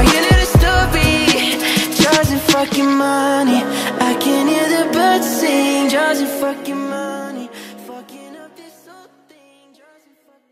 Girl, you know the story Drugs and fucking money. I can hear the birds sing. Drugs and fucking money